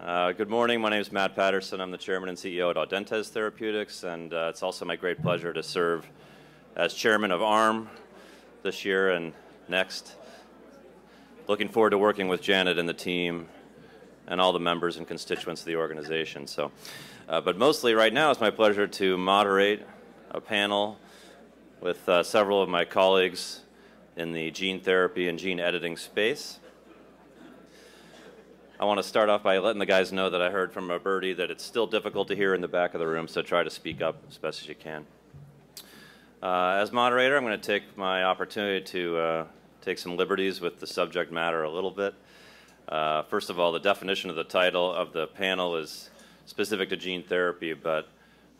Uh, good morning. My name is Matt Patterson. I'm the chairman and CEO at Audentes Therapeutics, and uh, it's also my great pleasure to serve as chairman of ARM this year and next. Looking forward to working with Janet and the team and all the members and constituents of the organization. So, uh, but mostly right now, it's my pleasure to moderate a panel with uh, several of my colleagues in the gene therapy and gene editing space. I want to start off by letting the guys know that I heard from a birdie that it's still difficult to hear in the back of the room, so try to speak up as best as you can. Uh, as moderator, I'm going to take my opportunity to uh, take some liberties with the subject matter a little bit. Uh, first of all, the definition of the title of the panel is specific to gene therapy, but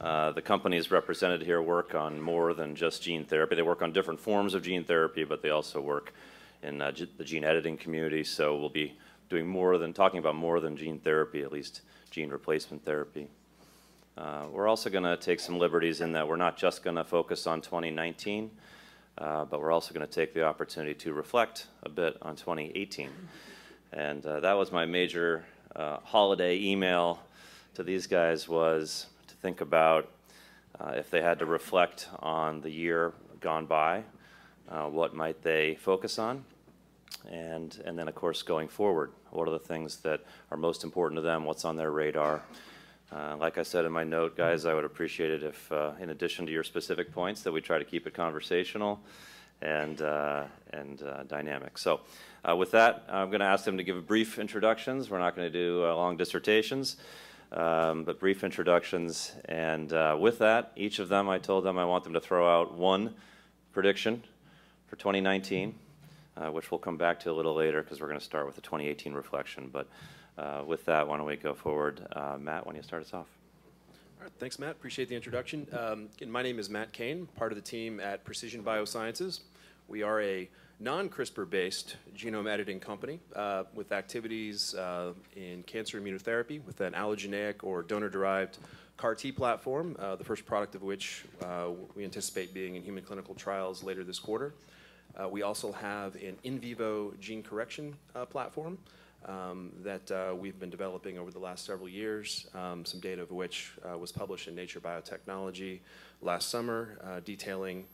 uh, the companies represented here work on more than just gene therapy. They work on different forms of gene therapy, but they also work in uh, the gene editing community. So we'll be doing more than talking about more than gene therapy, at least gene replacement therapy. Uh, we're also going to take some liberties in that we're not just going to focus on 2019, uh, but we're also going to take the opportunity to reflect a bit on 2018. And uh, that was my major uh, holiday email to these guys was to think about uh, if they had to reflect on the year gone by, uh, what might they focus on? And, and then, of course, going forward, what are the things that are most important to them? What's on their radar? Uh, like I said in my note, guys, I would appreciate it if, uh, in addition to your specific points, that we try to keep it conversational and, uh, and uh, dynamic. So, with that, I'm going to ask them to give brief introductions. We're not going to do long dissertations um, but brief introductions. And uh, with that, each of them, I told them I want them to throw out one prediction for 2019, uh, which we'll come back to a little later because we're going to start with the 2018 reflection. But uh, with that, why don't we go forward? Uh, Matt, why don't you start us off? All right, thanks, Matt. Appreciate the introduction. Um, my name is Matt Kane, part of the team at Precision Biosciences. We are a non-CRISPR-based genome editing company uh, with activities uh, in cancer immunotherapy with an allogeneic or donor-derived CAR T platform, uh, the first product of which we anticipate being in human clinical trials later this quarter. Uh, we also have an in vivo gene correction uh, platform um, that we've been developing over the last several years, um, some data of which was published in Nature Biotechnology last summer, detailing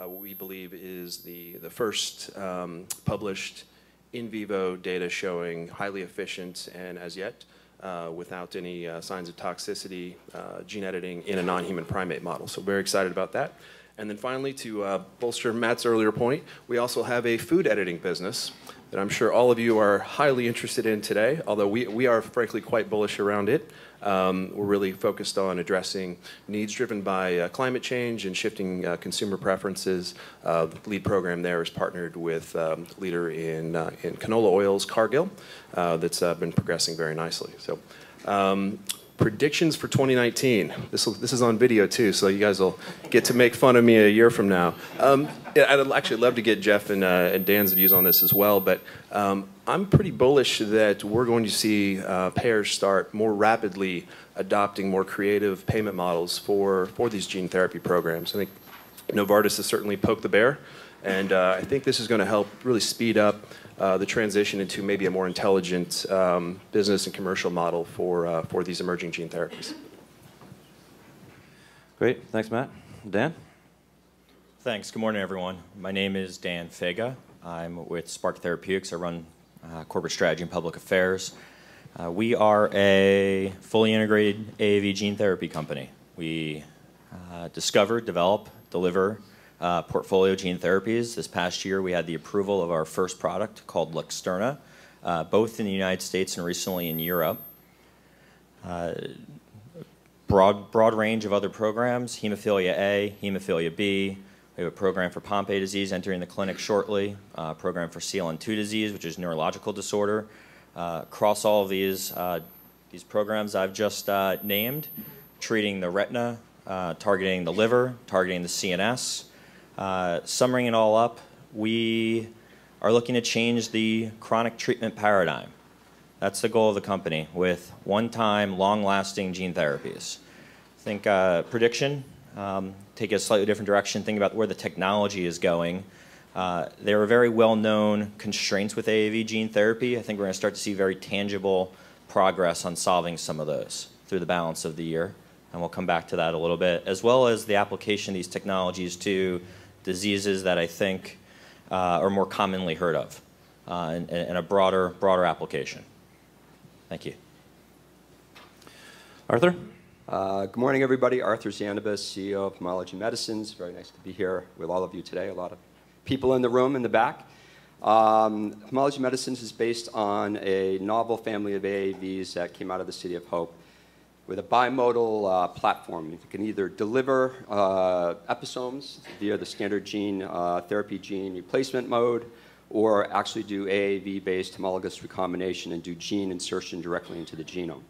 uh, we believe is the, the first um, published in vivo data showing highly efficient and as yet uh, without any uh, signs of toxicity uh, gene editing in a non-human primate model. So very excited about that. And then finally, to uh, bolster Matt's earlier point, we also have a food editing business that I'm sure all of you are highly interested in today, although we, we are frankly quite bullish around it. Um, we're really focused on addressing needs driven by uh, climate change and shifting uh, consumer preferences. Uh, the lead program there is partnered with um, leader in, uh, in canola oils, Cargill, uh, that's uh, been progressing very nicely. So um, predictions for 2019. This, this is on video too, so you guys will get to make fun of me a year from now. Um, I'd actually love to get Jeff and, uh, and, Dan's views on this as well, but um, I'm pretty bullish that we're going to see uh, payers start more rapidly adopting more creative payment models for, for these gene therapy programs. I think Novartis has certainly poked the bear, and uh, I think this is going to help really speed up uh, the transition into maybe a more intelligent um, business and commercial model for, uh, for these emerging gene therapies. Great. Thanks, Matt. Dan? Thanks. Good morning, everyone. My name is Dan Faga. I'm with Spark Therapeutics. I run uh, corporate strategy and public affairs. Uh, we are a fully integrated AAV gene therapy company. We uh, discover, develop, deliver portfolio gene therapies. This past year, we had the approval of our first product called Luxturna, uh, both in the United States and recently in Europe. Uh, broad, broad range of other programs, hemophilia A, hemophilia B. We have a program for Pompe disease entering the clinic shortly, a program for CLN2 disease, which is neurological disorder. Uh, across all of these, uh, these programs I've just uh, named, treating the retina, targeting the liver, targeting the CNS, uh, summing it all up, we are looking to change the chronic treatment paradigm. That's the goal of the company with one-time, long-lasting gene therapies. I think uh, prediction, um, take a slightly different direction, think about where the technology is going. Uh, there are very well-known constraints with AAV gene therapy. I think we're going to start to see very tangible progress on solving some of those through the balance of the year, and we'll come back to that a little bit, as well as the application of these technologies to diseases that I think uh, are more commonly heard of uh, in, in a broader, broader application. Thank you. Arthur? Uh, Good morning, everybody. Arthur Tzianabos, CEO of Homology Medicines. Very nice to be here with all of you today. A lot of people in the room in the back. Um, Homology Medicines is based on a novel family of AAVs that came out of the City of Hope with a bimodal uh, platform. You can either deliver uh, episomes via the standard gene uh, therapy gene replacement mode, or actually do AAV-based homologous recombination and do gene insertion directly into the genome.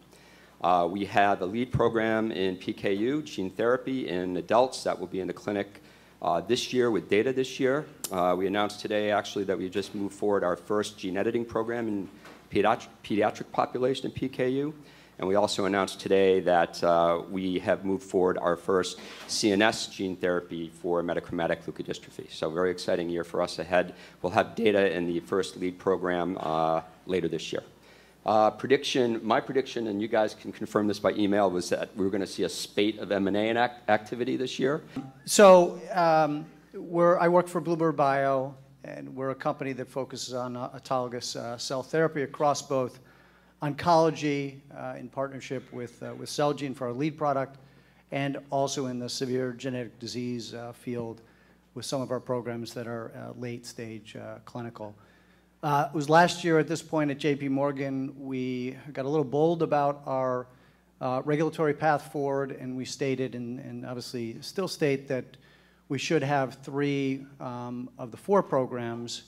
Uh, we have a lead program in PKU, gene therapy in adults that will be in the clinic uh, this year with data this year. Uh, we announced today actually that we just moved forward our first gene editing program in pediatric, pediatric population in PKU. And we also announced today that uh, we have moved forward our first CNS gene therapy for metachromatic leukodystrophy. So very exciting year for us ahead. We'll have data in the first lead program uh, later this year. Uh, prediction, my prediction, and you guys can confirm this by email, was that we were going to see a spate of M&A act activity this year. So um, I work for Bluebird Bio, and we're a company that focuses on uh, autologous uh, cell therapy across both oncology uh, in partnership with, uh, with Celgene for our lead product, and also in the severe genetic disease uh, field with some of our programs that are late stage uh, clinical. It was last year at this point at JP Morgan, we got a little bold about our regulatory path forward, and we stated, and, obviously still state, that we should have three um, of the four programs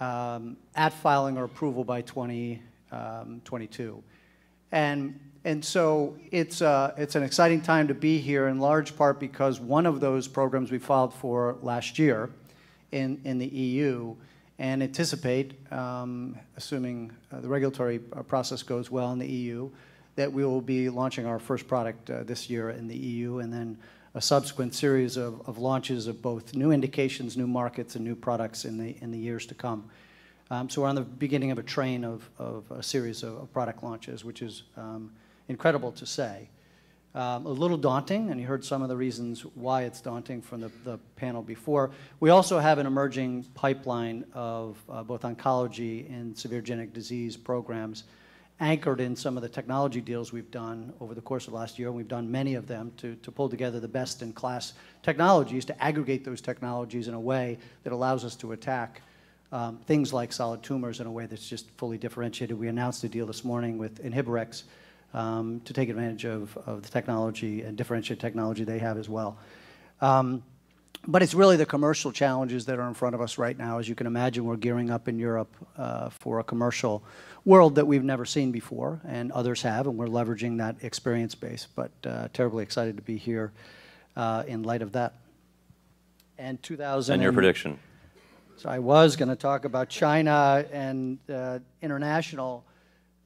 um, at filing or approval by 2022. Um, and, and so it's, uh, it's an exciting time to be here in large part because one of those programs we filed for last year in, in the EU and anticipate, um, assuming uh, the regulatory uh, process goes well in the EU, that we will be launching our first product uh, this year in the EU, and then a subsequent series of, of, launches of both new indications, new markets, and new products in the, in the years to come. Um, so we're on the beginning of a train of, of a series of, of product launches, which is um, incredible to say. Um, a little daunting, and you heard some of the reasons why it's daunting from the, the panel before. We also have an emerging pipeline of uh, both oncology and severe genetic disease programs anchored in some of the technology deals we've done over the course of last year, and we've done many of them to, to pull together the best in class technologies to aggregate those technologies in a way that allows us to attack um, things like solid tumors in a way that's just fully differentiated. We announced a deal this morning with Inhibrx um, to take advantage of, of the technology and differentiated technology they have as well. Um, but it's really the commercial challenges that are in front of us right now. As you can imagine, we're gearing up in Europe uh, for a commercial world that we've never seen before, and others have, and we're leveraging that experience base. But uh, terribly excited to be here uh, in light of that. And 2000. And your prediction? So I was going to talk about China and uh, international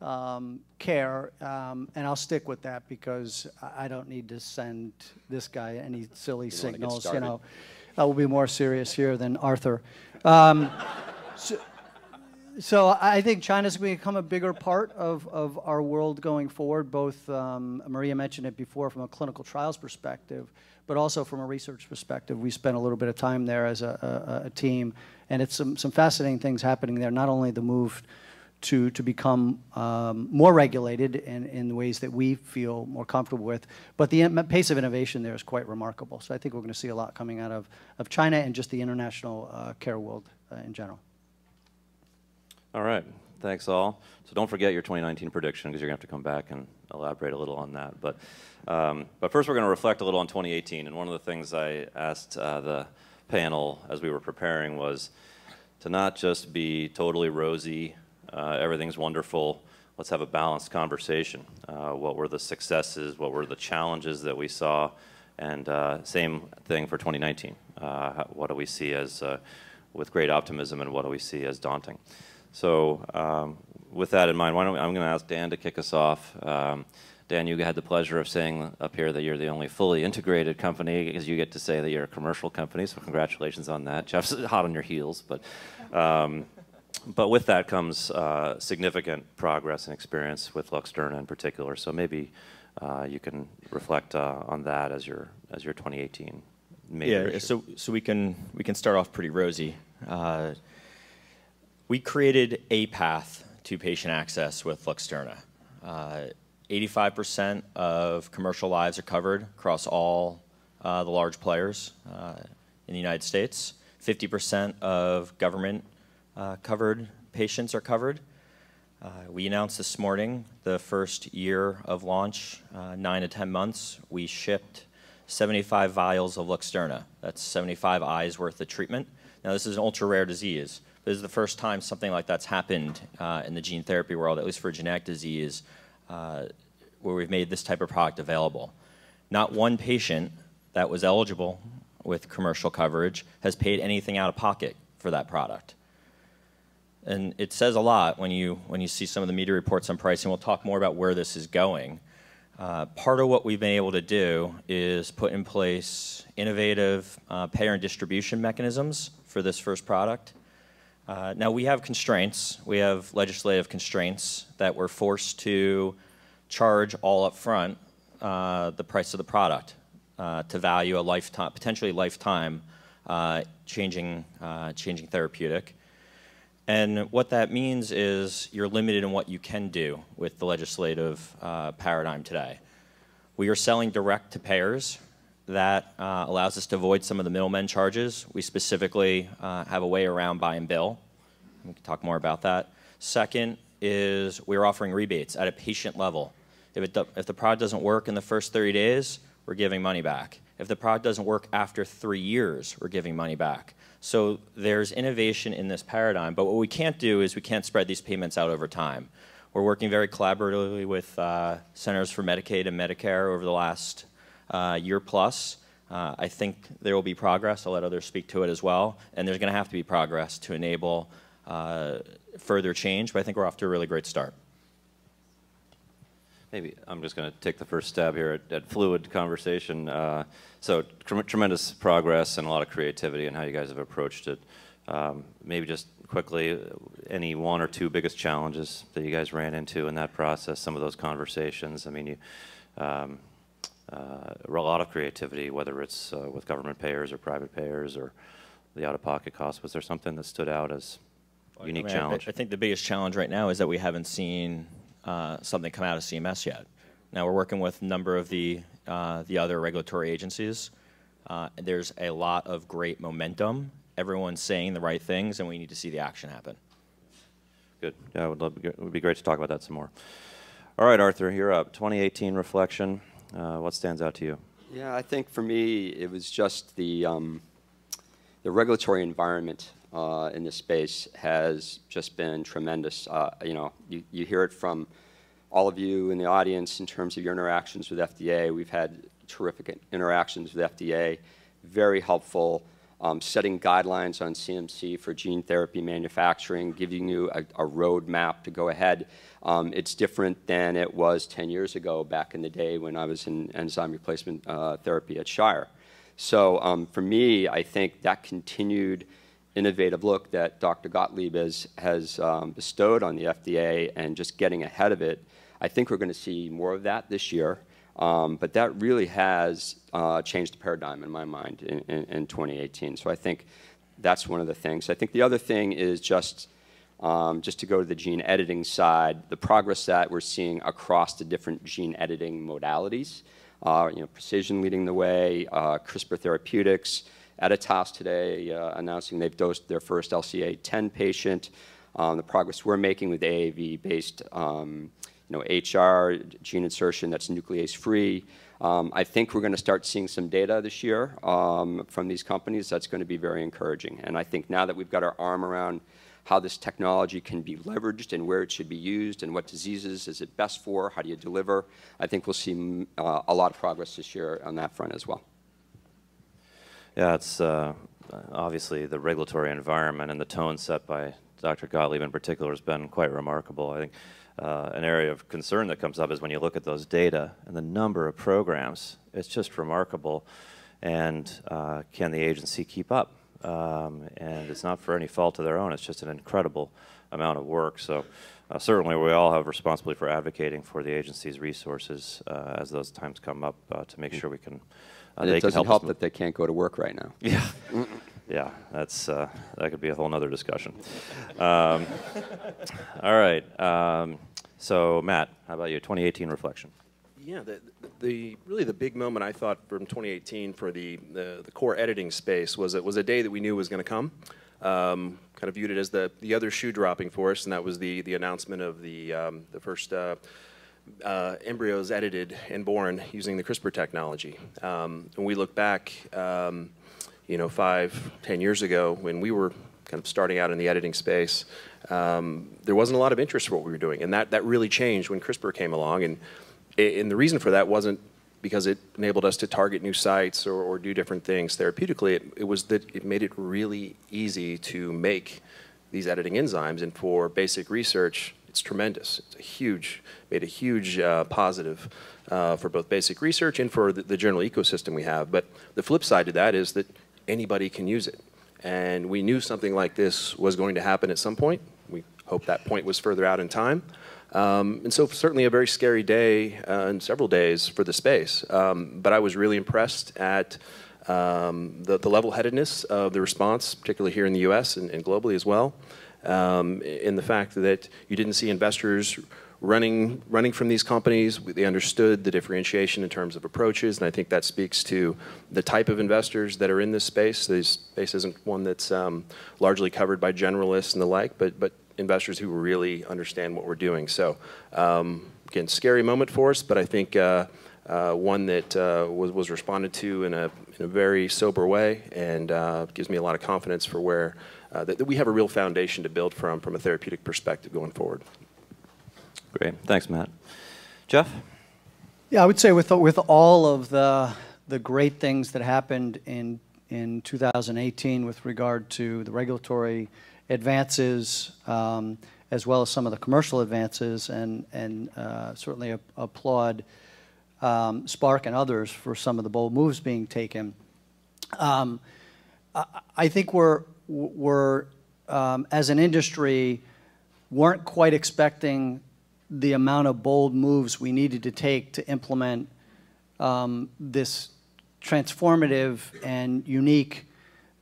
um, care, um, and I'll stick with that because I don't need to send this guy any silly signals. You know, I will be more serious here than Arthur. Um, so, so, I think China's going to become a bigger part of, of our world going forward. Both um, Maria mentioned it before from a clinical trials perspective, but also from a research perspective. We spent a little bit of time there as a, a, a team, and it's some, some fascinating things happening there. Not only the move to, to become um, more regulated in, in ways that we feel more comfortable with. But the pace of innovation there is quite remarkable. So I think we're going to see a lot coming out of, of China and just the international uh, care world uh, in general. All right. Thanks, all. So don't forget your 2019 prediction because you're going to have to come back and elaborate a little on that. But, um, but first, we're going to reflect a little on 2018. And one of the things I asked uh, the panel as we were preparing was to not just be totally rosy uh, everything's wonderful. Let's have a balanced conversation. Uh, what were the successes? What were the challenges that we saw? And uh, same thing for 2019. Uh, what do we see as uh, with great optimism, and what do we see as daunting? So, um, with that in mind, why don't we, I'm going to ask Dan to kick us off. Um, Dan, you had the pleasure of saying up here that you're the only fully integrated company because you get to say that you're a commercial company, so congratulations on that. Jeff's hot on your heels, but um, but with that comes uh, significant progress and experience with Luxturna in particular. So maybe uh, you can reflect uh, on that as your as your 2018 major Yeah, issue. so, so we can, we can start off pretty rosy. Uh, we created a path to patient access with Luxturna. Uh, 85% of commercial lives are covered across all uh, the large players uh, in the United States. 50% of government uh, covered patients are covered. Uh, we announced this morning the first year of launch, uh, nine to 10 months. We shipped 75 vials of Luxturna. That's 75 eyes worth of treatment. Now, this is an ultra rare disease. This is the first time something like that's happened uh, in the gene therapy world, at least for genetic disease, uh, where we've made this type of product available. Not one patient that was eligible with commercial coverage has paid anything out of pocket for that product. And it says a lot when you, when you see some of the media reports on pricing. We'll talk more about where this is going. Uh, part of what we've been able to do is put in place innovative uh, payer and distribution mechanisms for this first product. Uh, now, we have constraints. We have legislative constraints that we're forced to charge all up front uh, the price of the product uh, to value a lifetime, potentially lifetime uh, changing, uh, changing therapeutic. And what that means is you're limited in what you can do with the legislative uh, paradigm today. We are selling direct to payers. That uh, allows us to avoid some of the middlemen charges. We specifically uh, have a way around buy and bill. We can talk more about that. Second is we're offering rebates at a patient level. If, it if the product doesn't work in the first 30 days, we're giving money back. If the product doesn't work after three years, we're giving money back. So there's innovation in this paradigm, but what we can't do is we can't spread these payments out over time. We're working very collaboratively with uh, Centers for Medicaid and Medicare over the last uh, year plus. Uh, I think there will be progress. I'll let others speak to it as well. And there's going to have to be progress to enable uh, further change, but I think we're off to a really great start. Maybe I'm just going to take the first stab here at, at fluid conversation. Uh, so tre tremendous progress and a lot of creativity in how you guys have approached it. Um, maybe just quickly, any one or two biggest challenges that you guys ran into in that process, some of those conversations. I mean, you, um, uh, a lot of creativity, whether it's uh, with government payers or private payers or the out-of-pocket costs. Was there something that stood out as I unique mean, I- challenge? I, think the biggest challenge right now is that we haven't seen uh, something come out of CMS yet. Now we're working with a number of the uh, the other regulatory agencies. Uh, there's a lot of great momentum. Everyone's saying the right things, and we need to see the action happen. Good. Yeah, I would love. It would be great to talk about that some more. All right, Arthur, you're up. 2018 reflection. Uh, what stands out to you? Yeah, I think for me, it was just the, um, the regulatory environment uh, in this space has just been tremendous. Uh, you know, you, you hear it from all of you in the audience in terms of your interactions with FDA. We've had terrific interactions with FDA, very helpful, um, setting guidelines on CMC for gene therapy manufacturing, giving you a, a roadmap to go ahead. Um, it's different than it was 10 years ago back in the day when I was in enzyme replacement uh, therapy at Shire. So um, for me, I think that continued innovative look that Dr. Gottlieb has, has um, bestowed on the FDA and just getting ahead of it, I think we're going to see more of that this year. Um, but that really has uh, changed the paradigm in my mind in, in, in, 2018. So I think that's one of the things. I think the other thing is just um, just to go to the gene editing side, the progress that we're seeing across the different gene editing modalities. Uh, you know, precision leading the way, uh, CRISPR Therapeutics, Editas today uh, announcing they've dosed their first LCA 10 patient. Um, the progress we're making with AAV-based um, HR, gene insertion that's nuclease free. Um, I think we're going to start seeing some data this year um, from these companies that's going to be very encouraging. And I think now that we've got our arm around how this technology can be leveraged and where it should be used and what diseases is it best for, how do you deliver, I think we'll see uh, a lot of progress this year on that front as well. Yeah, it's uh, obviously the regulatory environment and the tone set by Dr. Gottlieb in particular has been quite remarkable. I think uh, an area of concern that comes up is when you look at those data and the number of programs, it's just remarkable. And uh, can the agency keep up um, and it's not for any fault of their own. It's just an incredible amount of work. So uh, certainly we all have responsibility for advocating for the agency's resources uh, as those times come up uh, to make sure we can. Uh, And it doesn't help help that they can't go to work right now. yeah, yeah, that's uh, that could be a whole nother discussion. Um, all right, um, so Matt, how about you? 2018 reflection. Yeah, the, the really the big moment I thought from 2018 for the, the, the core editing space was it was a day that we knew was going to come. Um, kind of viewed it as the, the other shoe dropping for us, and that was the, the announcement of the, um, the first uh, uh, embryos edited and born using the CRISPR technology. Um, when we look back, um, you know, five, ten years ago, when we were kind of starting out in the editing space, um, there wasn't a lot of interest for what we were doing, and that, that really changed when CRISPR came along. And, and the reason for that wasn't because it enabled us to target new sites or, or do different things therapeutically. It, it was that it made it really easy to make these editing enzymes, and for basic research, it's tremendous. It's a huge, made a huge uh, positive uh, for both basic research and for the, the general ecosystem we have. But the flip side to that is that anybody can use it. And we knew something like this was going to happen at some point. We hope that point was further out in time. Um, and so certainly a very scary day uh, and several days for the space. Um, but I was really impressed at um, the, the level-headedness of the response, particularly here in the U.S. and, and globally as well, um, in the fact that you didn't see investors running running from these companies. They understood the differentiation in terms of approaches, and I think that speaks to the type of investors that are in this space. This space isn't one that's um, largely covered by generalists and the like, but but investors who really understand what we're doing. So um, again, scary moment for us, but I think. Uh, uh, one that uh, was, was responded to in a, in a very sober way and uh, gives me a lot of confidence for where uh, that, that we have a real foundation to build from from a therapeutic perspective going forward. Great, thanks, Matt. Jeff. Yeah, I would say with with all of the the great things that happened in in 2018 with regard to the regulatory advances, um, as well as some of the commercial advances, and and uh, certainly a- applaud um, Spark and others for some of the bold moves being taken. Um, I, I think we're we're um, as an industry weren't quite expecting the amount of bold moves we needed to take to implement um, this transformative and unique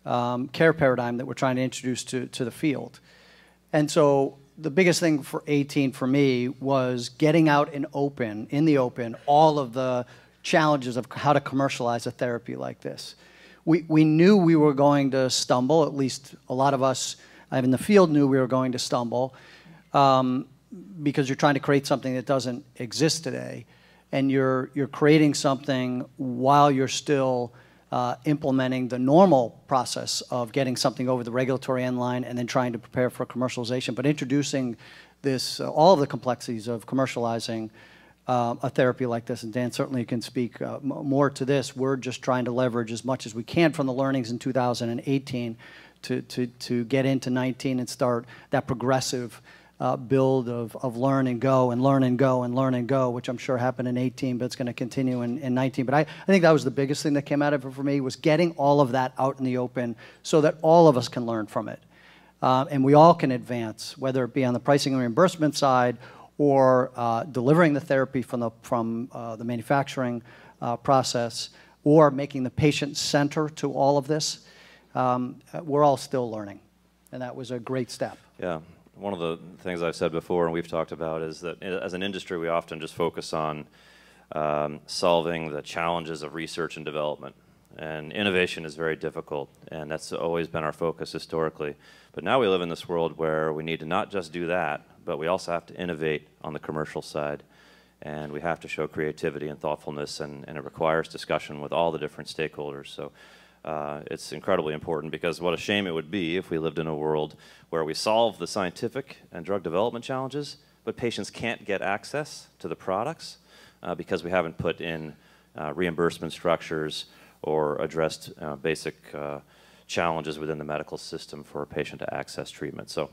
um, care paradigm that we're trying to introduce to, to the field. And so the biggest thing for 18 for me was getting out in open, in the open, all of the challenges of how to commercialize a therapy like this. We, we knew we were going to stumble, at least a lot of us in the field knew we were going to stumble, um, because you're trying to create something that doesn't exist today. And you're, you're creating something while you're still uh, implementing the normal process of getting something over the regulatory end line and then trying to prepare for commercialization, but introducing this, uh, all of the complexities of commercializing uh, a therapy like this. And Dan certainly can speak uh, more to this. We're just trying to leverage as much as we can from the learnings in 2018 to, to, to get into 19 and start that progressive uh, build of, of learn and go and learn and go and learn and go, which I'm sure happened in 18, but it's going to continue in, in 19. But I, I think that was the biggest thing that came out of it for me was getting all of that out in the open so that all of us can learn from it. Uh, and we all can advance, whether it be on the pricing and reimbursement side or uh, delivering the therapy from the, from, uh, the manufacturing uh, process or making the patient center to all of this. Um, we're all still learning, and that was a great step. Yeah, one of the things I've said before and we've talked about is that as an industry, we often just focus on um, solving the challenges of research and development. And innovation is very difficult, and that's always been our focus historically. But now we live in this world where we need to not just do that, but we also have to innovate on the commercial side. And we have to show creativity and thoughtfulness, and, and it requires discussion with all the different stakeholders. So uh, it's incredibly important because what a shame it would be if we lived in a world where we solve the scientific and drug development challenges, but patients can't get access to the products uh, because we haven't put in uh, reimbursement structures or addressed uh, basic uh, challenges within the medical system for a patient to access treatment. So,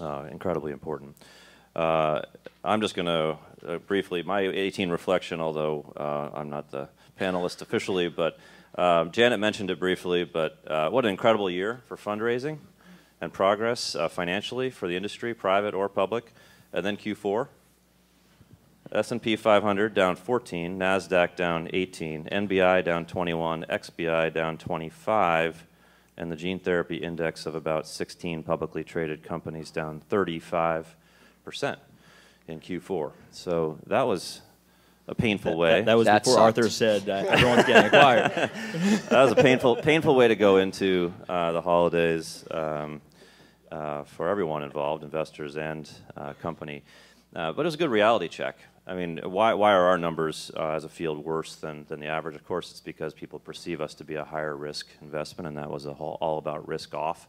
uh, incredibly important. I'm just going to briefly, my 18 reflection, although I'm not the panelist officially, but um, Janet mentioned it briefly, but uh, what an incredible year for fundraising and progress uh, financially for the industry, private or public. And then Q4, S&P 500 down 14, Nasdaq down 18, NBI down 21, XBI down 25, and the gene therapy index of about 16 publicly traded companies down 35 percent in Q4. So that was a painful way. That, that was That before sucked. Arthur said uh, everyone's getting acquired. that was a painful, painful way to go into uh, the holidays um, uh, for everyone involved, investors and uh, company. Uh, but it was a good reality check. I mean, why, why are our numbers uh, as a field worse than, than the average? Of course, it's because people perceive us to be a higher risk investment, and that was a whole, all about risk off.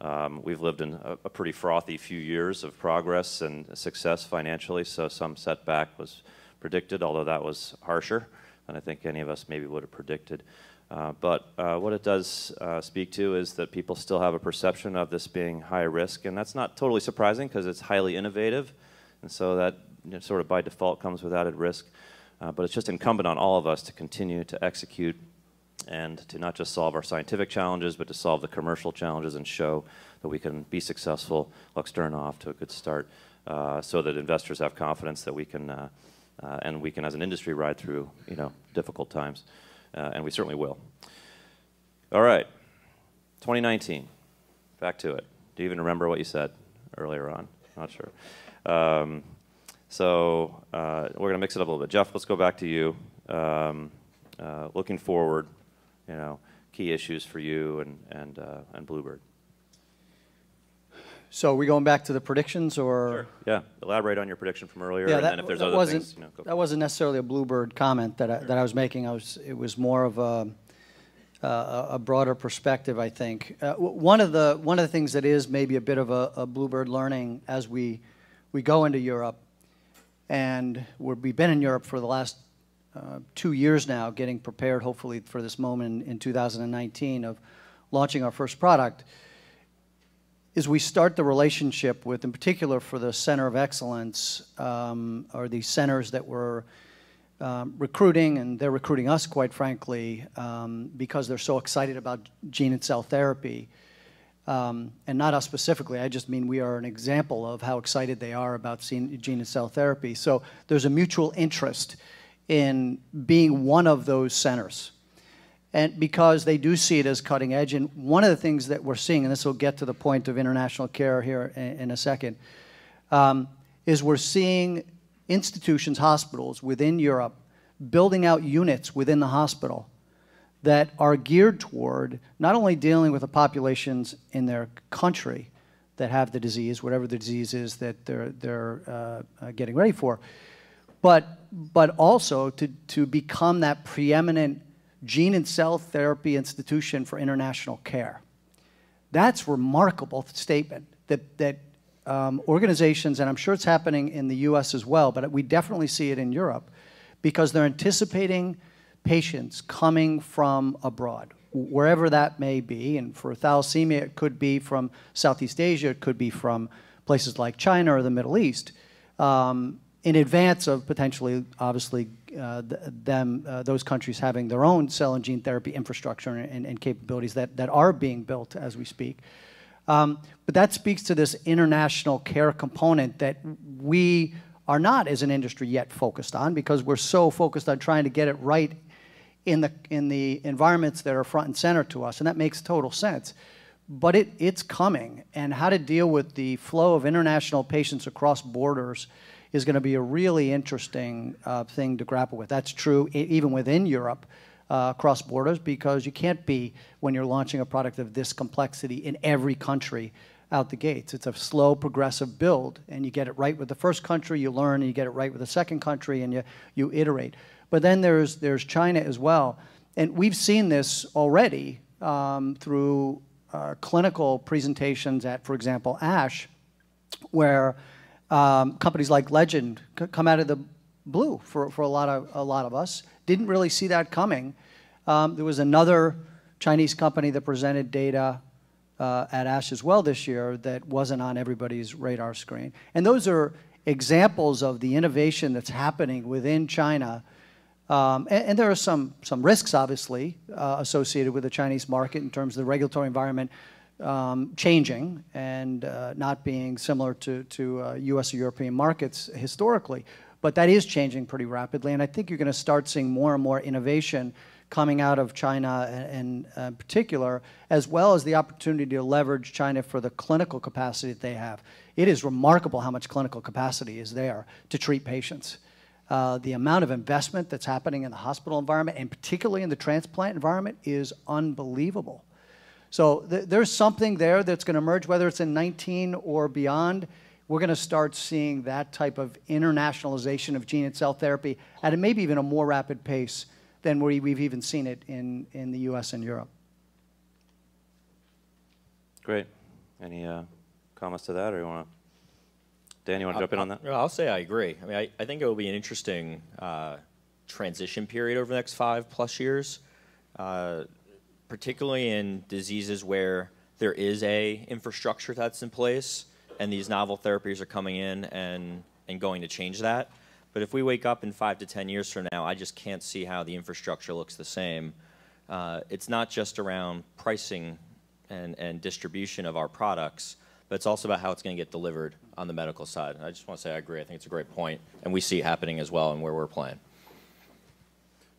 Um, we've lived in a, a pretty frothy few years of progress and success financially, so some setback was predicted, although that was harsher than I think any of us maybe would have predicted. Uh, but uh, what it does uh, speak to is that people still have a perception of this being high risk, and that's not totally surprising because it's highly innovative, and so that you know, sort of by default comes with added risk. Uh, but it's just incumbent on all of us to continue to execute and to not just solve our scientific challenges, but to solve the commercial challenges and show that we can be successful. Luxturna off to a good start, uh, so that investors have confidence that we can, uh, and we can, as an industry, ride through you know difficult times, uh, and we certainly will. All right, 2019. Back to it. Do you even remember what you said earlier on? Not sure. Um, so uh, we're going to mix it up a little bit. Jeff, let's go back to you. Um, uh, looking forward, you know, key issues for you and and uh, and Bluebird. So are we going back to the predictions or? Yeah, elaborate on your prediction from earlier, Yeah, and that, then if there's other wasn't, things, you know, go. that wasn't necessarily a Bluebird comment that I, that I was making. I was, it was more of a, a a broader perspective, I think. Uh, w- one of the, one of the things that is maybe a bit of a, a Bluebird learning as we, we go into Europe, and we're, we've been in Europe for the last uh, two years now, getting prepared hopefully for this moment in, in 2019 of launching our first product is we start the relationship with, in particular for the Center of Excellence, um, or the centers that we're um, recruiting, and they're recruiting us, quite frankly, um, because they're so excited about gene and cell therapy. Um, and not us specifically, I just mean we are an example of how excited they are about gene gene and cell therapy. So there's a mutual interest in being one of those centers and because they do see it as cutting edge. And one of the things that we're seeing, and this will get to the point of international care here in, in a second, um, is we're seeing institutions, hospitals within Europe, building out units within the hospital that are geared toward not only dealing with the populations in their country that have the disease, whatever the disease is that they're, they're uh, uh, getting ready for, but, but also to, to become that preeminent gene and cell therapy institution for international care. That's a remarkable statement that, that um, organizations, and I'm sure it's happening in the US as well, but we definitely see it in Europe because they're anticipating patients coming from abroad, wherever that may be. And for thalassemia, it could be from Southeast Asia, it could be from places like China or the Middle East. Um, in advance of potentially, obviously, uh, th- them, uh, those countries having their own cell and gene therapy infrastructure and, and capabilities that, that are being built as we speak. Um, but that speaks to this international care component that we are not, as an industry, yet focused on because we're so focused on trying to get it right in the, in the environments that are front and center to us, and that makes total sense. But it, it's coming, and how to deal with the flow of international patients across borders is going to be a really interesting uh, thing to grapple with. That's true even within Europe, uh, across borders, because you can't be, when you're launching a product of this complexity, in every country out the gates. It's a slow, progressive build, and you get it right with the first country, you learn, and you get it right with the second country, and you, you iterate. But then there's, there's China as well. And we've seen this already um, through uh, clinical presentations at, for example, ASH, where um, companies like Legend come out of the blue for, for a, lot of, a lot of us. Didn't really see that coming. Um, there was another Chinese company that presented data uh, at ASH as well this year that wasn't on everybody's radar screen. And those are examples of the innovation that's happening within China. Um, and, and, there are some, some risks, obviously, uh, associated with the Chinese market in terms of the regulatory environment um, changing and uh, not being similar to, to uh, US or European markets historically. But that is changing pretty rapidly. And I think you're going to start seeing more and more innovation coming out of China in, in particular, as well as the opportunity to leverage China for the clinical capacity that they have. It is remarkable how much clinical capacity is there to treat patients. Uh, the amount of investment that's happening in the hospital environment, and particularly in the transplant environment, is unbelievable. So th there's something there that's going to emerge, whether it's in 19 or beyond. We're going to start seeing that type of internationalization of gene and cell therapy at a, maybe even a more rapid pace than we, we've even seen it in, in the US and Europe. Great. Any uh, comments to that, or you want to? Dan, you want to jump in on that? I'll say I agree. I mean, I, I think it will be an interesting uh, transition period over the next five plus years, uh, particularly in diseases where there is a infrastructure that's in place, and these novel therapies are coming in and and going to change that. But if we wake up in five to 10 years from now, I just can't see how the infrastructure looks the same. Uh, it's not just around pricing and, and distribution of our products, but it's also about how it's going to get delivered on the medical side. And I just want to say I agree. I think it's a great point, and we see it happening as well and where we're playing.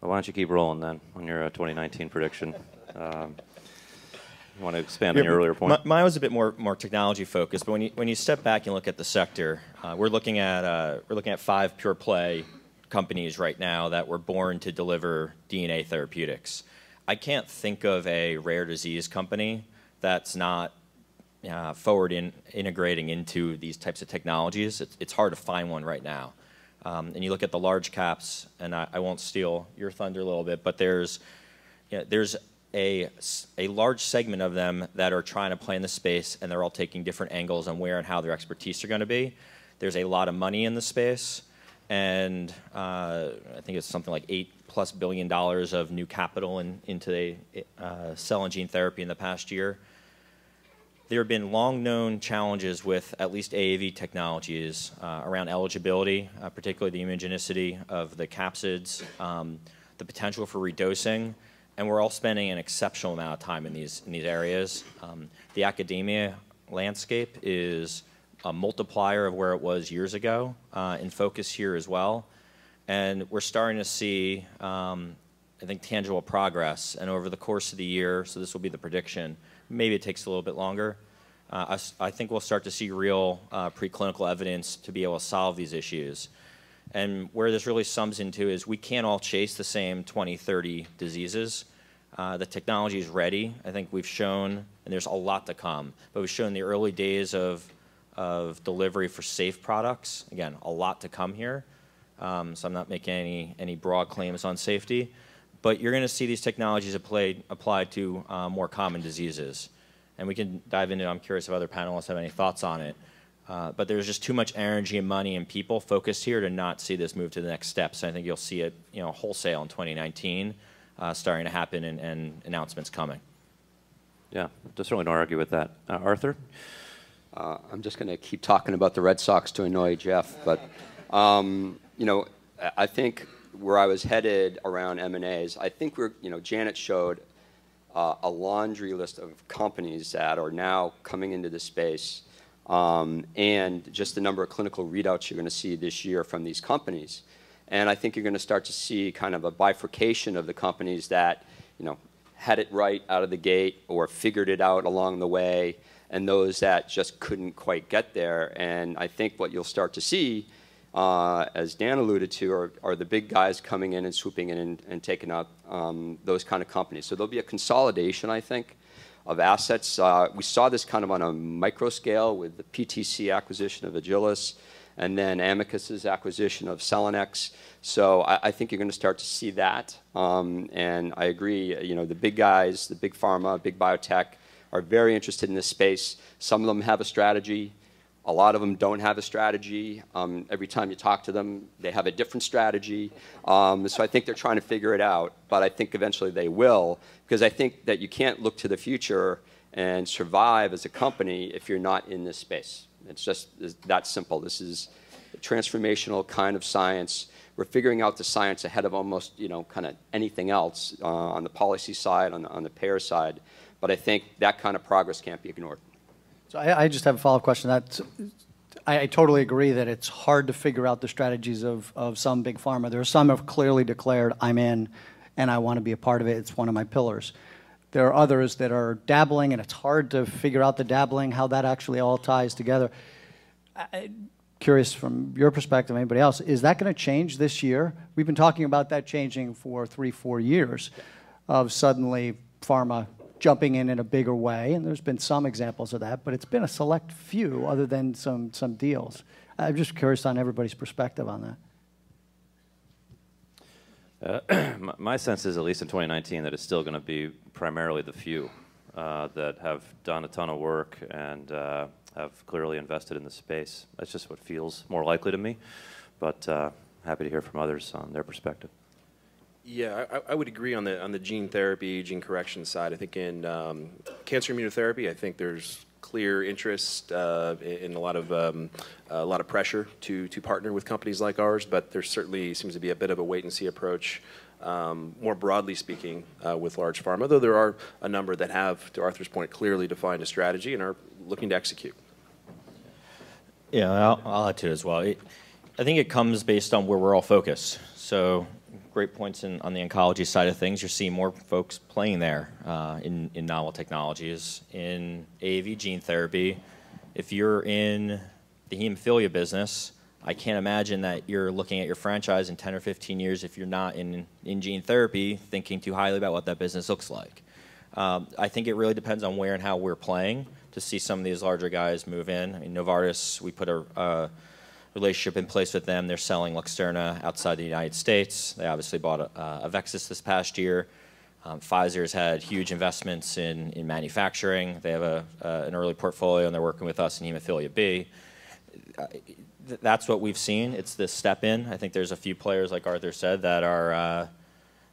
Well, why don't you keep rolling then on your uh, 2019 prediction? Um, you want to expand on your earlier point? Mine was a bit more more technology focused, but when you when you step back and look at the sector, uh, we're looking at uh, we're looking at five pure play companies right now that were born to deliver DNA therapeutics. I can't think of a rare disease company that's not uh, forward in integrating into these types of technologies. It's, it's hard to find one right now. Um, and you look at the large caps, and I, I, won't steal your thunder a little bit, but there's you know, there's a, a large segment of them that are trying to play in the space, and they're all taking different angles on where and how their expertise are going to be. There's a lot of money in the space, and uh, I think it's something like eight plus billion dollars of new capital in, into the uh, cell and gene therapy in the past year. There have been long known challenges with at least AAV technologies uh, around eligibility, uh, particularly the immunogenicity of the capsids, um, the potential for redosing, and we're all spending an exceptional amount of time in these in these areas. Um, the academia landscape is a multiplier of where it was years ago uh, in focus here as well, and we're starting to see, um, I think, tangible progress. And over the course of the year, so this will be the prediction. Maybe it takes a little bit longer. Uh, I, I, think we'll start to see real uh, preclinical evidence to be able to solve these issues. And where this really sums into is we can't all chase the same 20, 30 diseases. Uh, the technology is ready. I think we've shown, and there's a lot to come, but we've shown the early days of, of delivery for safe products. Again, a lot to come here. Um, so I'm not making any, any broad claims on safety. But you're going to see these technologies applied, applied to uh, more common diseases. And we can dive into, I'm curious if other panelists have any thoughts on it. Uh, but there's just too much energy and money and people focused here to not see this move to the next steps. I think you'll see it, you know, wholesale in 2019, uh, starting to happen and, and, announcements coming. Yeah, just certainly don't argue with that. Uh, Arthur? Uh, I'm just going to keep talking about the Red Sox to annoy Jeff, but um, you know, I think where I was headed around M&As, I think we're, you know, Janet showed uh, a laundry list of companies that are now coming into the space um, and just the number of clinical readouts you're going to see this year from these companies. And I think you're going to start to see kind of a bifurcation of the companies that, you know, had it right out of the gate or figured it out along the way, and those that just couldn't quite get there. And I think what you'll start to see, uh, as Dan alluded to, are, the big guys coming in and swooping in and, and taking out um, those kind of companies. So there'll be a consolidation, I think, of assets. Uh, we saw this kind of on a micro scale with the PTC acquisition of Agilis and then Amicus's acquisition of Celenex. So I, I think you're going to start to see that. Um, and I agree, you know, the big guys, the big pharma, big biotech are very interested in this space. Some of them have a strategy. A lot of them don't have a strategy. Um, every time you talk to them, they have a different strategy. Um, so I think they're trying to figure it out, but I think eventually they will, because I think that you can't look to the future and survive as a company if you're not in this space. It's just it's that simple. This is a transformational kind of science. We're figuring out the science ahead of almost, you know, kind of anything else uh, on the policy side, on the, on the payer side. But I think that kind of progress can't be ignored. So I, I just have a follow-up question. That I, I totally agree that it's hard to figure out the strategies of, of some big pharma. There are some have clearly declared, I'm in, and I want to be a part of it. It's one of my pillars. There are others that are dabbling, and it's hard to figure out the dabbling, how that actually all ties together. I, curious from your perspective, anybody else, is that going to change this year? We've been talking about that changing for three, four years, of suddenly pharma jumping in in a bigger way, and there's been some examples of that, but it's been a select few other than some, some deals. I'm just curious on everybody's perspective on that. Uh, my- sense is, at least in 2019, that it's still going to be primarily the few uh, that have done a ton of work and uh, have clearly invested in the space. That's just what feels more likely to me, but uh, happy to hear from others on their perspective. Yeah, I, I would agree on the on the gene therapy, gene correction side. I think in um, cancer immunotherapy, I think there's clear interest uh, in a lot of um, a lot of pressure to to partner with companies like ours. But there certainly seems to be a bit of a wait and see approach. Um, more broadly speaking, uh, with large pharma, though there are a number that have, to Arthur's point, clearly defined a strategy and are looking to execute. Yeah, I'll, I'll add to it as well. It, I think it comes based on where we're all focused. So, great points in, on the oncology side of things. You're seeing more folks playing there uh, in, in novel technologies. In AAV gene therapy, if you're in the hemophilia business, I can't imagine that you're looking at your franchise in 10 or 15 years if you're not in, in gene therapy thinking too highly about what that business looks like. Um, I think it really depends on where and how we're playing to see some of these larger guys move in. I mean, Novartis, we put a, a relationship in place with them. They're selling Luxturna outside the United States. They obviously bought a, uh, Avexis this past year. Um, Pfizer's had huge investments in, in manufacturing. They have a, uh, an early portfolio, and they're working with us in hemophilia B. Uh, th- that's what we've seen. It's this step in. I think there's a few players, like Arthur said, that are uh,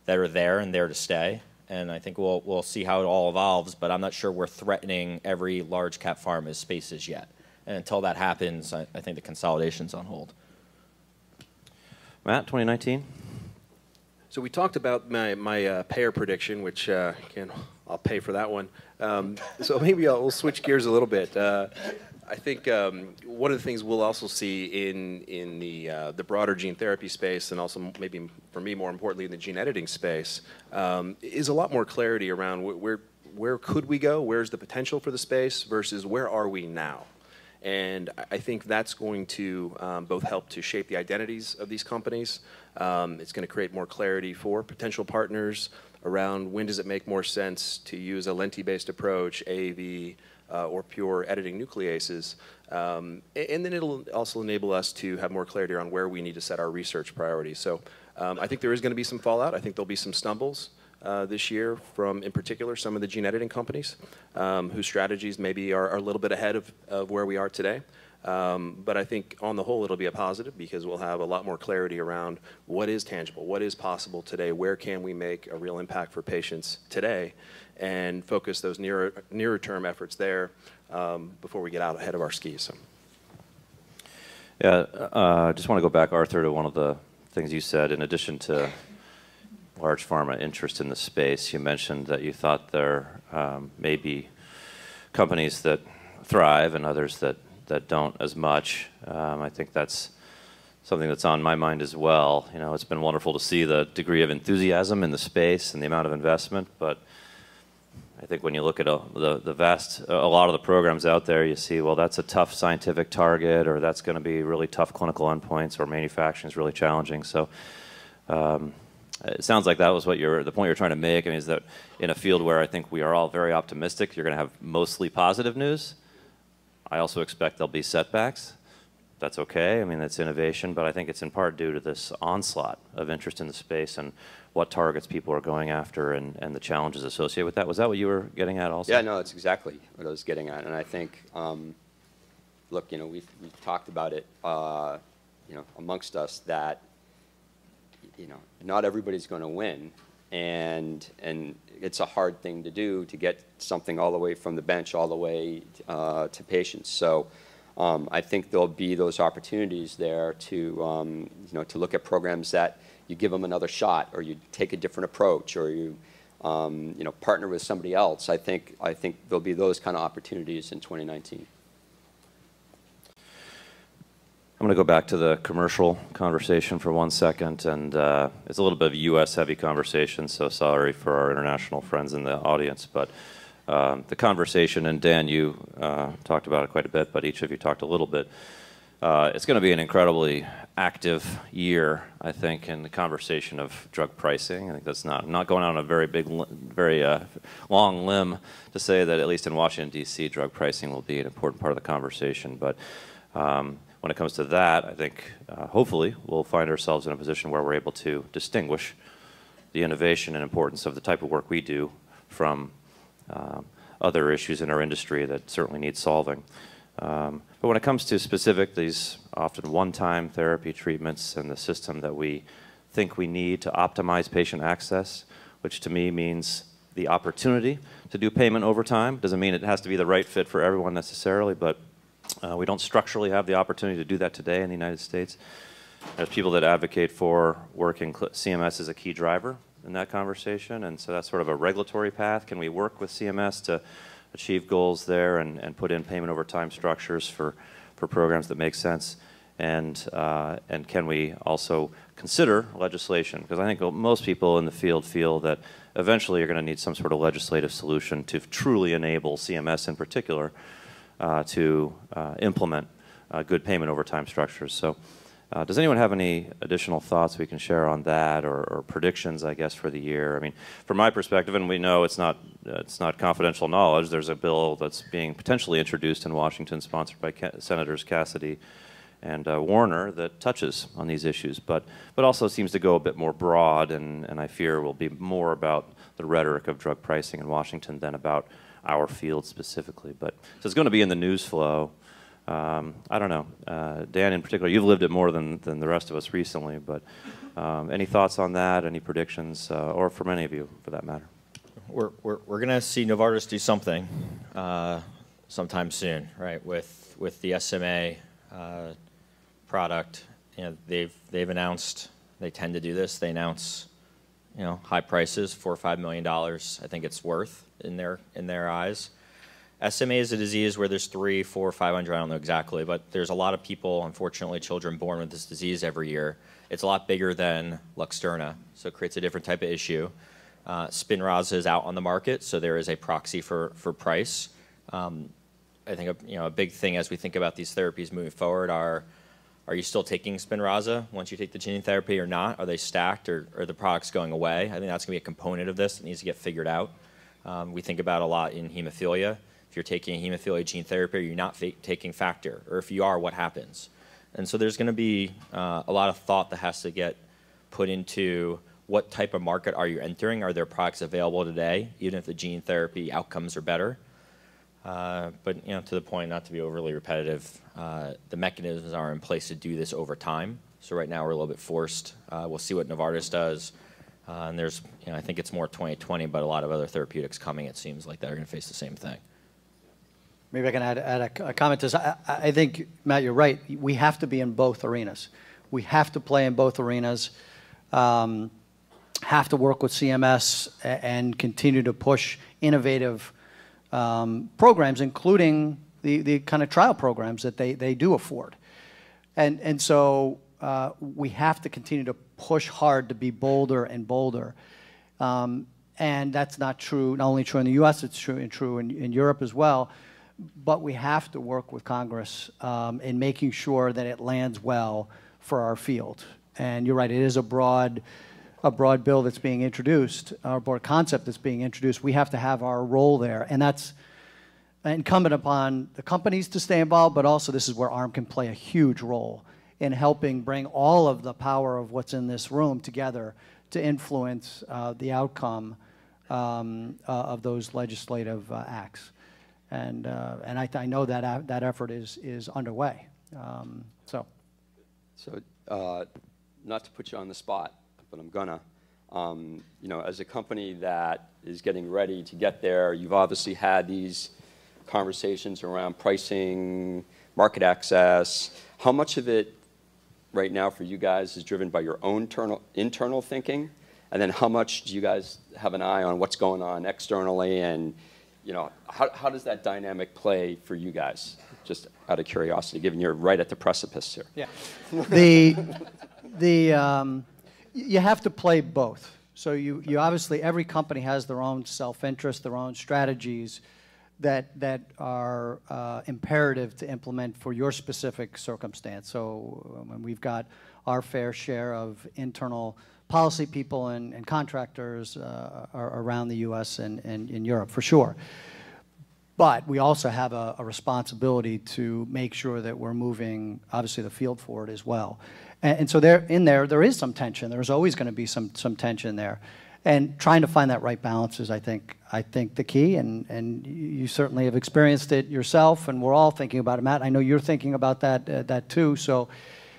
that are there and there to stay. And I think we'll we'll see how it all evolves. But I'm not sure we're threatening every large cap pharma's spaces yet. And until that happens, I, I think the consolidation's on hold. Matt, 2019? So we talked about my, my uh, payer prediction, which uh, again, I'll pay for that one. Um, so maybe I'll we'll switch gears a little bit. Uh, I think um, one of the things we'll also see in in the uh, the broader gene therapy space, and also maybe for me more importantly in the gene editing space, um, is a lot more clarity around wh- where where could we go, where's the potential for the space versus where are we now. And I- think that's going to um, both help to shape the identities of these companies. Um, it's going to create more clarity for potential partners around when does it make more sense to use a lenti-based approach, AAV, uh, or pure editing nucleases. Um, and then it'll also enable us to have more clarity around where we need to set our research priorities. So um, I think there is going to be some fallout. I think there'll be some stumbles uh, this year from, in particular, some of the gene editing companies um, whose strategies maybe are, are a little bit ahead of, of where we are today. Um, but I think on the whole it'll be a positive because we'll have a lot more clarity around what is tangible, what is possible today, where can we make a real impact for patients today, and focus those nearer, nearer term efforts there um, before we get out ahead of our skis. Yeah, uh, I just want to go back, Arthur, to one of the things you said. In addition to large pharma interest in the space, you mentioned that you thought there um, may be companies that thrive and others that, that don't as much. Um, I think that's something that's on my mind as well. You know, it's been wonderful to see the degree of enthusiasm in the space and the amount of investment, but I think when you look at a, the, the vast, a lot of the programs out there, you see, well, that's a tough scientific target, or that's going to be really tough clinical endpoints, or manufacturing is really challenging. So um, it sounds like that was what you're, the point you're trying to make. I mean, is that in a field where I think we are all very optimistic, you're going to have mostly positive news. I also expect there'll be setbacks. That's okay. I mean, that's innovation, but I think it's in part due to this onslaught of interest in the space and what targets people are going after and, and the challenges associated with that. Was that what you were getting at also? Yeah, no, that's exactly what I was getting at. And I think, um, look, you know, we've, we've talked about it, uh, you know, amongst us that, you know, not everybody's going to win and and it's a hard thing to do to get something all the way from the bench all the way uh, to patients. So. Um, I think there'll be those opportunities there to, um, you know, to look at programs that you give them another shot, or you take a different approach, or you, um, you know, partner with somebody else. I think I think there'll be those kind of opportunities in 2019. I'm going to go back to the commercial conversation for one second, and uh, it's a little bit of a U.S.-heavy conversation, so sorry for our international friends in the audience, but um, the conversation, and Dan, you uh, talked about it quite a bit, but each of you talked a little bit. Uh, it's going to be an incredibly active year, I think, in the conversation of drug pricing. I think that's not not going on a very big, very long limb to say that at least in Washington D.C., drug pricing will be an important part of the conversation. But um, when it comes to that, I think uh, hopefully we'll find ourselves in a position where we're able to distinguish the innovation and importance of the type of work we do from um, other issues in our industry that certainly need solving. Um, but when it comes to specific, these often one-time therapy treatments and the system that we think we need to optimize patient access, which to me means the opportunity to do payment over time. Doesn't mean it has to be the right fit for everyone necessarily, but uh, we don't structurally have the opportunity to do that today in the United States. There's people that advocate for working CMS as a key driver in that conversation, and so that's sort of a regulatory path. Can we work with CMS to achieve goals there and, and put in payment over time structures for, for programs that make sense? And, uh, and can we also consider legislation? Because I think most people in the field feel that eventually you're going to need some sort of legislative solution to truly enable CMS in particular to uh, implement uh, good payment over time structures. So, uh, does anyone have any additional thoughts we can share on that, or, or, predictions, I guess, for the year? I mean, from my perspective, and we know it's not it's not confidential knowledge. There's a bill that's being potentially introduced in Washington, sponsored by Ca Senators Cassidy and uh, Warner, that touches on these issues, but but also seems to go a bit more broad, and, and I fear will be more about the rhetoric of drug pricing in Washington than about our field specifically. But so it's going to be in the news flow. Um, I don't know, uh, Dan in particular. You've lived it more than than the rest of us recently. But um, any thoughts on that? Any predictions, uh, or for many of you, for that matter? We're we're, we're going to see Novartis do something uh, sometime soon, right? With with the SMA uh, product, you know, they've they've announced they tend to do this. They announce you know, high prices, four or five million dollars. I think it's worth in their in their eyes. SMA is a disease where there's three, four, five hundred. I don't know exactly, but there's a lot of people, unfortunately, children born with this disease every year. It's a lot bigger than Luxturna, so it creates a different type of issue. Uh, Spinraza is out on the market, so there is a proxy for for price. Um, I think a, you know a big thing as we think about these therapies moving forward are are you still taking Spinraza once you take the gene therapy or not? Are they stacked or are the products going away? I think that's going to be a component of this that needs to get figured out. Um, we think about a lot in hemophilia. If you're taking hemophilia gene therapy, you're not taking factor, or if you are, what happens? And so there's going to be uh, a lot of thought that has to get put into what type of market are you entering? Are there products available today, even if the gene therapy outcomes are better? Uh, but you know, to the point, not to be overly repetitive, uh, the mechanisms are in place to do this over time. So right now we're a little bit forced. Uh, we'll see what Novartis does, uh, and there's, you know, I think it's more 2020, but a lot of other therapeutics coming. It seems like that are going to face the same thing. Maybe I can add, add a, a, comment to this. I, I think Matt, you're right. We have to be in both arenas. We have to play in both arenas. Um, have to work with CMS and continue to push innovative um, programs, including the, the kind of trial programs that they, they do afford. And, and so uh, we have to continue to push hard to be bolder and bolder. Um, and that's not true, not only true in the US, it's true and true in, in Europe as well. But we have to work with Congress um, in making sure that it lands well for our field. And you're right, it is a broad a broad bill that's being introduced, or broad concept that's being introduced, we have to have our role there. And that's incumbent upon the companies to stay involved, but also this is where ARM can play a huge role in helping bring all of the power of what's in this room together to influence uh, the outcome um, uh, of those legislative uh, acts. And, uh, and I, I, know that that effort is, is underway. Um, so. So, uh, not to put you on the spot, but I'm gonna. Um, you know, as a company that is getting ready to get there, you've obviously had these conversations around pricing, market access. How much of it right now for you guys is driven by your own internal, internal thinking? And then how much do you guys have an eye on what's going on externally? And, you know, how, how does that dynamic play for you guys? Just out of curiosity, given you're right at the precipice here. Yeah. The, the, um, you have to play both. So you, you obviously, every company has their own self-interest, their own strategies that, that are uh, imperative to implement for your specific circumstance. So um, we've got our fair share of internal policy people and, and contractors uh, around the U.S. and, and in Europe, for sure. But we also have a, a responsibility to make sure that we're moving, obviously, the field forward as well. And, and so there, in there, there is some tension. There's always going to be some, some tension there. And trying to find that right balance is, I think, I think the key. And, and you certainly have experienced it yourself, and we're all thinking about it. Matt, I know you're thinking about that, uh, that too. So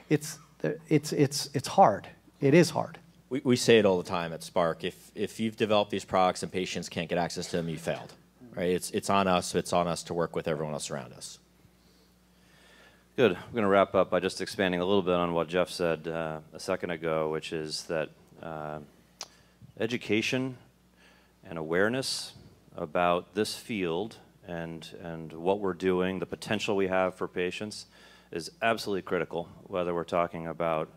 it's, it's, it's, it's hard. It is hard. We, we say it all the time at Spark. If, if you've developed these products and patients can't get access to them, you failed. Right? It's, it's on us. It's on us to work with everyone else around us. Good. I'm going to wrap up by just expanding a little bit on what Jeff said uh, a second ago, which is that uh, education and awareness about this field and, and what we're doing, the potential we have for patients, is absolutely critical, whether we're talking about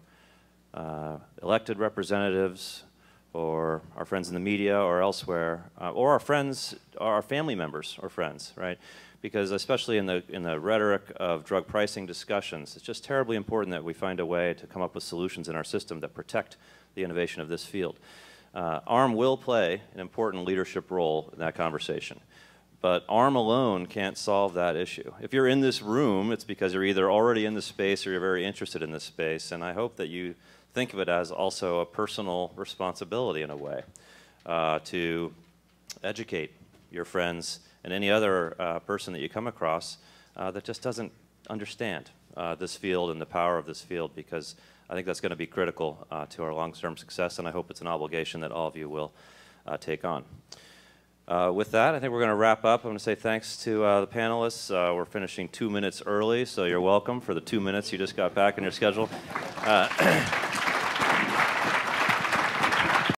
uh, elected representatives or our friends in the media or elsewhere, uh, or our friends, or our family members or friends, right? Because especially in the, in the rhetoric of drug pricing discussions, it's just terribly important that we find a way to come up with solutions in our system that protect the innovation of this field. Uh, ARM will play an important leadership role in that conversation. But ARM alone can't solve that issue. If you're in this room, it's because you're either already in the space or you're very interested in this space. And I hope that you think of it as also a personal responsibility in a way uh, to educate your friends and any other uh, person that you come across uh, that just doesn't understand uh, this field and the power of this field because I think that's going to be critical uh, to our long-term success and I hope it's an obligation that all of you will uh, take on. Uh, with that, I think we're going to wrap up. I'm going to say thanks to uh, the panelists. Uh, we're finishing two minutes early, so you're welcome for the two minutes you just got back in your schedule. Uh,